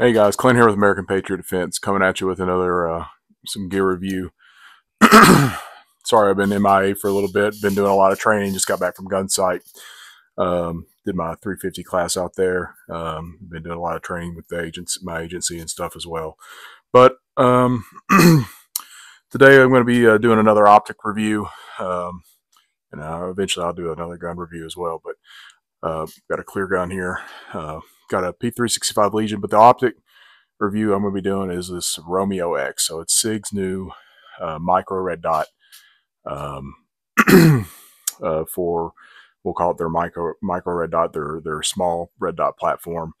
Hey guys, Clint here with American Patriot Defense, coming at you with another uh, some gear review. Sorry, I've been MIA for a little bit. Been doing a lot of training. Just got back from Gunsite. Um, did my 350 class out there. Um, been doing a lot of training with the agents, my agency and stuff as well. But um, today I'm going to be uh, doing another optic review. Um, and uh, eventually I'll do another gun review as well. But uh, got a clear gun here. Uh, got a P365 Legion, but the optic review I'm going to be doing is this Romeo X. So it's SIG's new uh, micro red dot um, uh, for we'll call it their micro micro red dot, their their small red dot platform.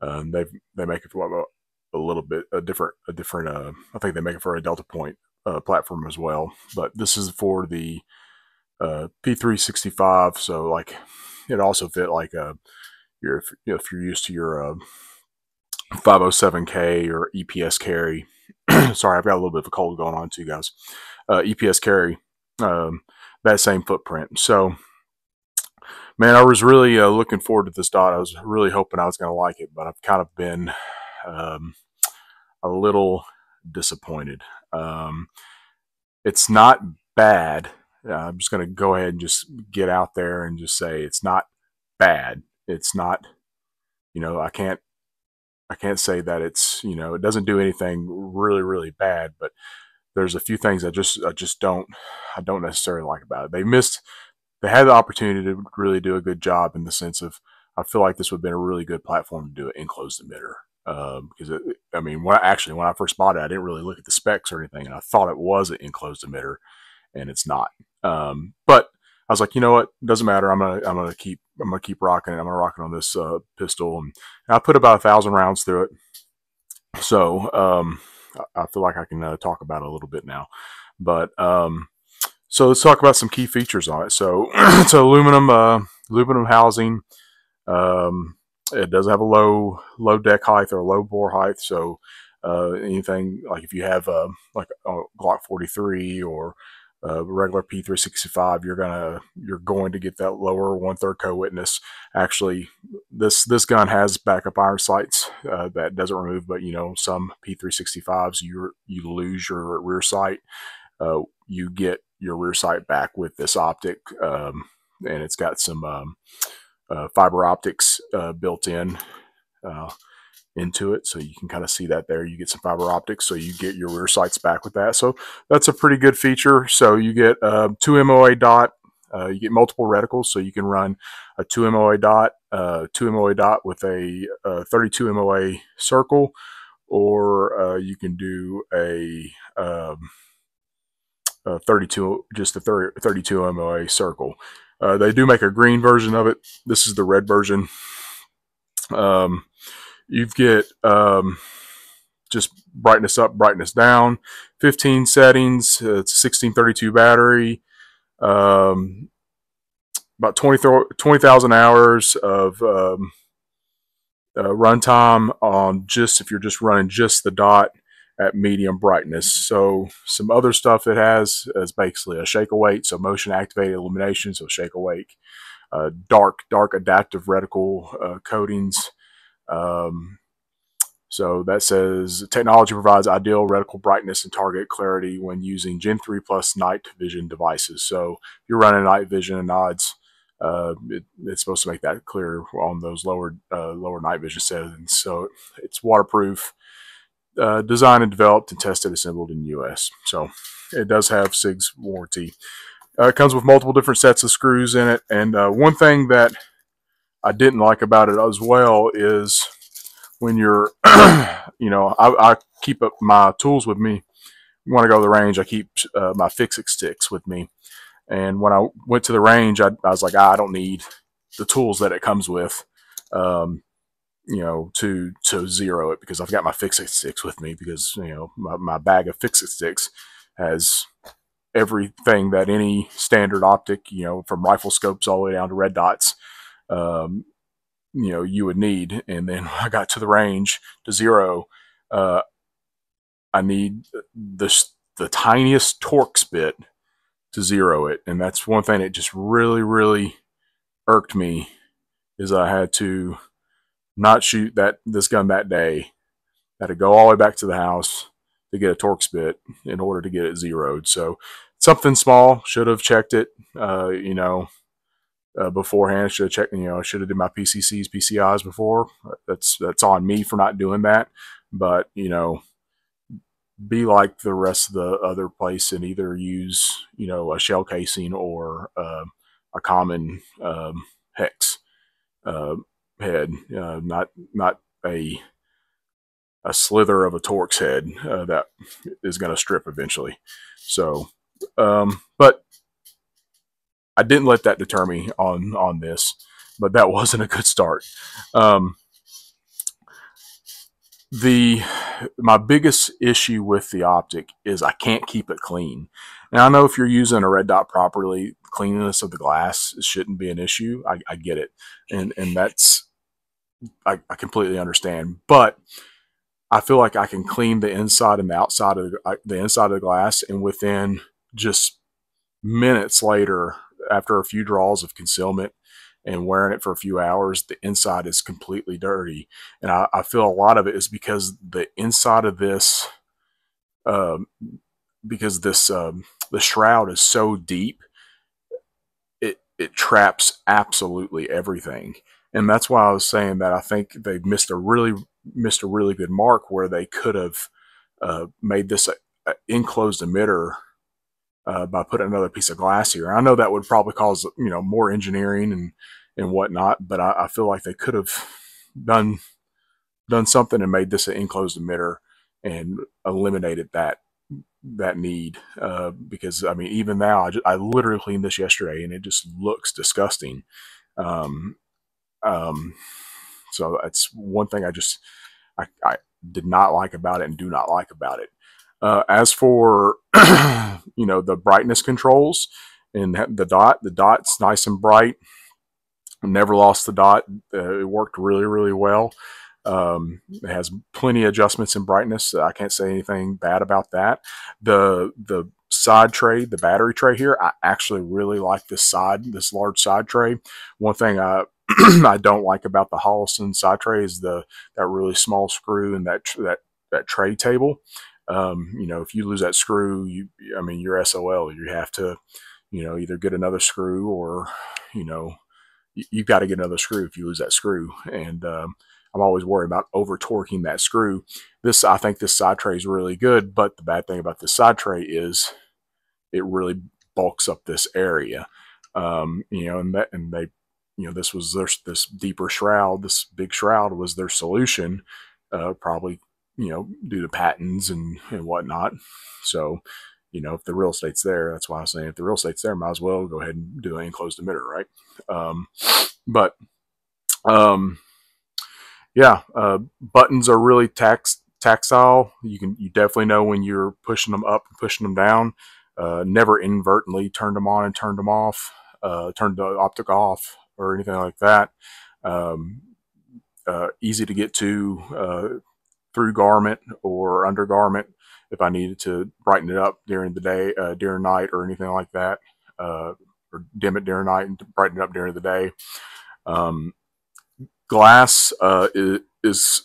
Um, they they make it for a, a, little bit a different a different. Uh, I think they make it for a Delta Point uh, platform as well. But this is for the uh, P365. So like it also fit like a your if, if you're used to your uh, 507k or EPS carry. Sorry, I've got a little bit of a cold going on too, guys. Uh, EPS carry, um, that same footprint. So, man, I was really uh, looking forward to this dot. I was really hoping I was going to like it, but I've kind of been um, a little disappointed. Um, it's not bad. Uh, I'm just going to go ahead and just get out there and just say it's not bad. It's not, you know, I can't, I can't say that it's, you know, it doesn't do anything really, really bad, but there's a few things I just, I just don't, I don't necessarily like about it. They missed, they had the opportunity to really do a good job in the sense of, I feel like this would have been a really good platform to do an enclosed emitter. Um, because it, I mean, when I, actually when I first bought it, I didn't really look at the specs or anything, and I thought it was an enclosed emitter, and it's not. Um, but I was like, you know what? Doesn't matter. I'm gonna I'm gonna keep I'm gonna keep rocking it. I'm gonna rock it on this uh, pistol, and I put about a thousand rounds through it. So um, I feel like I can uh, talk about it a little bit now. But um, so let's talk about some key features on it. So it's aluminum uh, aluminum housing. Um, it does have a low low deck height or low bore height. So uh, anything like if you have uh, like a Glock 43 or uh, regular P365, you're gonna you're going to get that lower one third co-witness. Actually, this this gun has backup iron sights uh, that doesn't remove, but you know some P365s you you lose your rear sight. Uh, you get your rear sight back with this optic, um, and it's got some um, uh, fiber optics uh, built in. Into it. So you can kind of see that there. You get some fiber optics, so you get your rear sights back with that. So that's a pretty good feature. So you get uh, two MOA dot. Uh, you get multiple reticles, so you can run a two MOA dot, uh, two MOA dot with a, a uh, 32 MOA circle, or uh, you can do a, um, a 32, just a 30, 32 MOA circle. Uh, they do make a green version of it. This is the red version. Um, you get um, just brightness up, brightness down, 15 settings. Uh, it's a 1632 battery. Um, about 20,000 20, hours of um, uh, runtime on just if you're just running just the dot at medium brightness. So some other stuff it has is basically a shake awake, so motion activated illumination, so shake awake, uh, dark dark adaptive reticle uh, coatings, um, so that says technology provides ideal reticle brightness and target clarity when using Gen 3 Plus night vision devices. So if you're running night vision and nods, uh, it, it's supposed to make that clear on those lower uh, lower night vision settings. So it's waterproof, uh, designed and developed and tested, assembled in U.S. So it does have SIG's warranty. Uh, it comes with multiple different sets of screws in it, and uh, one thing that I didn't like about it as well is when you're, you know, I, I, keep up my tools with me. When I go to the range, I keep uh, my fix-it sticks with me. And when I went to the range, I, I was like, ah, I don't need the tools that it comes with, um, you know, to to zero it because I've got my fix-it sticks with me because you know my, my bag of fix-it sticks has everything that any standard optic, you know, from rifle scopes all the way down to red dots, um, you know, you would need. And then I got to the range to zero, uh, I need the, the tiniest Torx bit to zero it. And that's one thing that just really, really irked me is I had to not shoot that this gun that day I had to go all the way back to the house to get a Torx bit in order to get it zeroed. So something small, should have checked it, uh, you know, uh, beforehand. Should have checked, you know, should have did my PCCs, PCIs before. That's that's on me for not doing that. But you know, be like the rest of the other place and either use you know a shell casing or uh, a common um, hex uh, head, not not a a slither of a Torx head uh, that is going to strip eventually. So, um, but I didn't let that deter me on on this, but that wasn't a good start. Um, the my biggest issue with the optic is I can't keep it clean. Now I know if you're using a red dot properly, cleanliness of the glass shouldn't be an issue. I, I get it, and and that's I, I, completely understand. But I feel like I can clean the inside and the outside of the, the inside of the glass, and within just minutes later, after a few draws of concealment, and wearing it for a few hours, the inside is completely dirty. And I, I feel a lot of it is because the inside of this, um, because this um, the shroud is so deep, it it traps absolutely everything. And that's why I was saying that I think they missed a really missed a really good mark where they could have uh, made this a, a enclosed emitter uh, by putting another piece of glass here. I know that would probably cause you know more engineering and and whatnot, but I, I feel like they could have done done something and made this an enclosed emitter and eliminated that that need uh, because I mean even now I, just, I literally cleaned this yesterday and it just looks disgusting. Um, um, so that's one thing I just I, I did not like about it and do not like about it. Uh, as for you know the brightness controls and the dot, the dot's nice and bright. Never lost the dot. Uh, it worked really really well. Um, it has plenty of adjustments in brightness. I can't say anything bad about that. The the side tray, the battery tray here, I actually really like this side, this large side tray. One thing I I don't like about the Holosun side tray is the that really small screw and that that that tray table um, you know, if you lose that screw, you, I mean, you're SOL. You have to, you know, either get another screw or, you know, you, have got to get another screw if you lose that screw. And um, I'm always worried about over torquing that screw. This, I think, this side tray is really good, but the bad thing about this side tray is it really bulks up this area. Um, you know, and that, and they, you know, this was their this deeper shroud, this big shroud was their solution. Uh, probably you know, due to patents and, and whatnot. So, you know, if the real estate's there, that's why I was saying if the real estate's there, might as well go ahead and do an enclosed emitter, right? Um, but, um, yeah, uh, buttons are really tax tactile. You can you definitely know when you're pushing them up and pushing them down. Uh, never inadvertently turned them on and turned them off, uh, turned the optic off or anything like that. Um, uh, easy to get to uh, through garment or undergarment if I needed to brighten it up during the day, uh, during night, or anything like that, uh, or dim it during night and brighten it up during the day. Um, glass uh, is, is,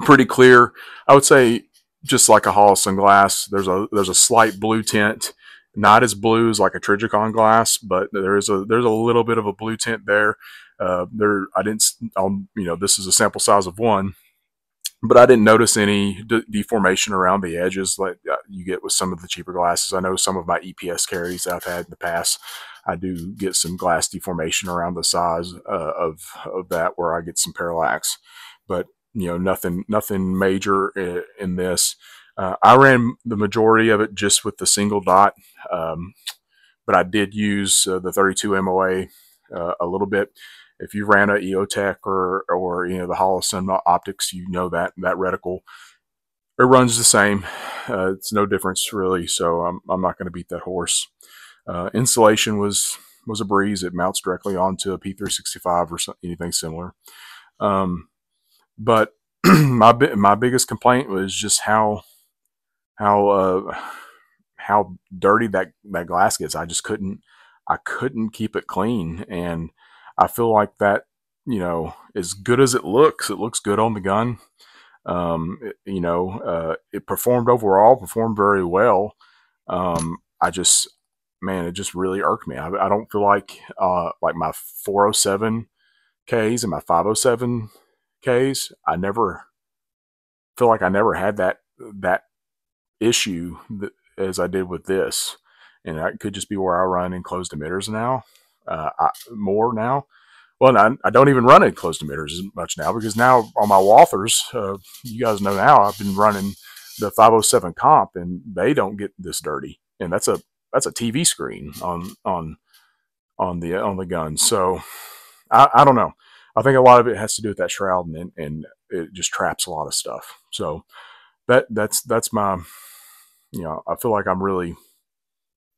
pretty clear. I would say just like a Holosun glass, there's a there's a slight blue tint, not as blue as like a Trijicon glass, but there is a there's a little bit of a blue tint there. Uh, there, I didn't, um, you know, this is a sample size of one but I didn't notice any de- deformation around the edges like uh, you get with some of the cheaper glasses. I know some of my EPS carries I've had in the past, I do get some glass deformation around the size uh, of of that where I get some parallax, but you know nothing nothing major in, this. Uh, I ran the majority of it just with the single dot, um, but I did use uh, the 32 MOA uh, a little bit if you ran a EOTech or or you know the Holosun optics, you know that that reticle it runs the same. Uh, it's no difference really. So I'm I'm not going to beat that horse. Uh, installation was was a breeze. It mounts directly onto a P365 or something, anything similar. Um, but my my biggest complaint was just how how uh, how dirty that that glass gets. I just couldn't I couldn't keep it clean and I feel like that, you know, as good as it looks, it looks good on the gun. Um, it, you know, uh, it performed overall, performed very well. Um, I just, man, it just really irked me. I, I don't feel like uh, like my 407 Ks and my 507 Ks. I never feel like I never had that that issue that, as I did with this, and that could just be where I run enclosed emitters now, uh, I, more now. Well, I, I, don't even run enclosed emitters as much now because now on my Walthers, uh, you guys know now I've been running the 507 comp, and they don't get this dirty, and that's a that's a TV screen on on on the on the gun. So I, I don't know. I think a lot of it has to do with that shroud, and and it just traps a lot of stuff. So that that's that's my you know I feel like I'm really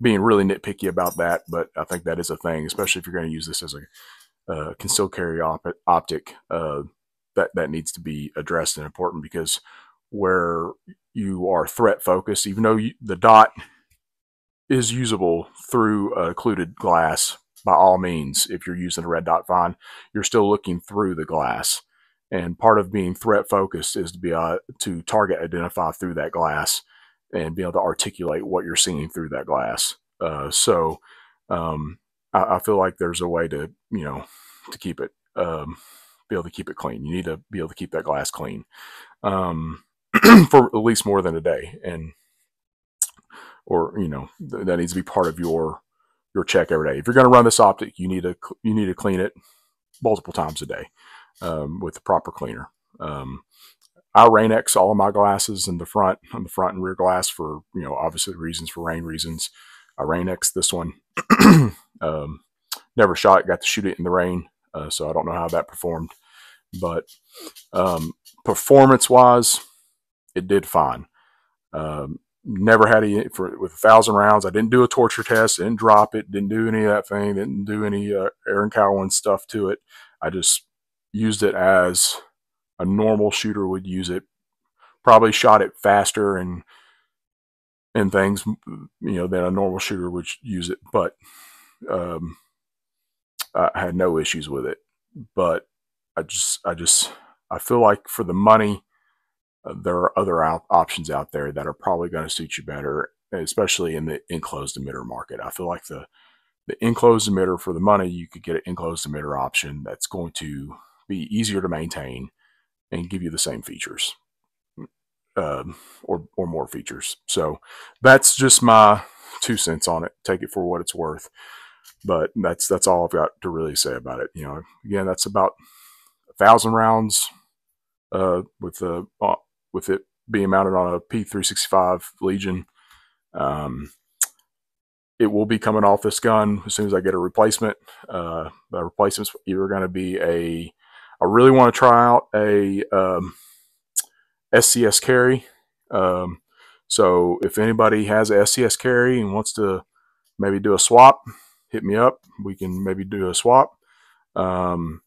being really nitpicky about that, but I think that is a thing, especially if you're going to use this as a uh, concealed carry op- optic. Uh, that that needs to be addressed and important because where you are threat focused, even though you, the dot is usable through occluded glass by all means. If you're using a red dot find, you're still looking through the glass. And part of being threat focused is to be uh, to target identify through that glass and be able to articulate what you're seeing through that glass. Uh, so um, I, I, feel like there's a way to you know to keep it um, be able to keep it clean. You need to be able to keep that glass clean um, for at least more than a day, and or you know th- that needs to be part of your your check every day. If you're going to run this optic, you need to you need to clean it multiple times a day um, with the proper cleaner. I Rain-X all of my glasses in the front, on the front and rear glass for, you know, obviously reasons for rain reasons. I Rain-X this one. um, never shot got to shoot it in the rain, uh, so I don't know how that performed. But um, performance wise, it did fine. Um, never had any for with a thousand rounds. I didn't do a torture test, didn't drop it, didn't do any of that thing, didn't do any uh, Aaron Cowan stuff to it. I just used it as a normal shooter would use it. Probably shot it faster and and things, you know, than a normal shooter would use it. But um, I had no issues with it. But I just, I just, I feel like for the money, uh, there are other options out there that are probably going to suit you better, especially in the enclosed emitter market. I feel like the the enclosed emitter for the money, you could get an enclosed emitter option that's going to be easier to maintain and give you the same features um, or, or more features. So that's just my two cents on it. Take it for what it's worth. But that's that's all I've got to really say about it. You know, again, that's about a thousand rounds uh, with the uh, with it being mounted on a P365 Legion. Um, it will be coming off this gun as soon as I get a replacement. Uh, the replacement's either going to be a I really want to try out a um, SCS carry. Um, so if anybody has a SCS carry and wants to maybe do a swap, hit me up. We can maybe do a swap. Um,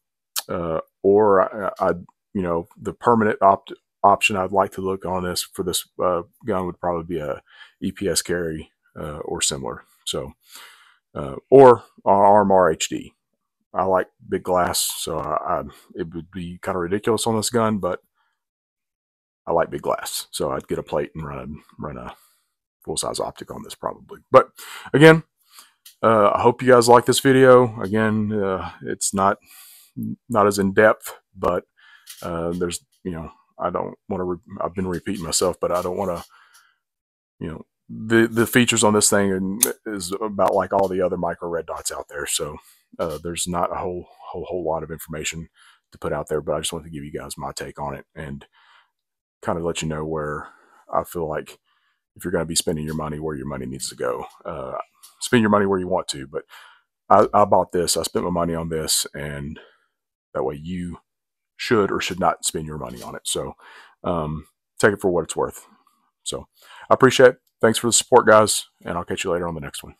uh, or I, I, you know, the permanent opt- option I'd like to look on this for this uh, gun would probably be a EPS carry uh, or similar. So, uh, or RMR HD. I like big glass, so I, I, it would be kind of ridiculous on this gun, but I like big glass, so I'd get a plate and run run a full size optic on this probably. But again, uh, I hope you guys like this video. Again, uh, it's not not as in depth, but uh, there's you know I don't want to. I've been repeating myself, but I don't want to you know the the features on this thing is about like all the other micro red dots out there. So uh, there's not a whole whole whole lot of information to put out there, but I just want to give you guys my take on it and kind of let you know where I feel like if you're going to be spending your money, where your money needs to go. Uh, spend your money where you want to, but I, I bought this. I spent my money on this, and that way you should or should not spend your money on it. So um, take it for what it's worth. So I appreciate it. Thanks for the support, guys, and I'll catch you later on the next one.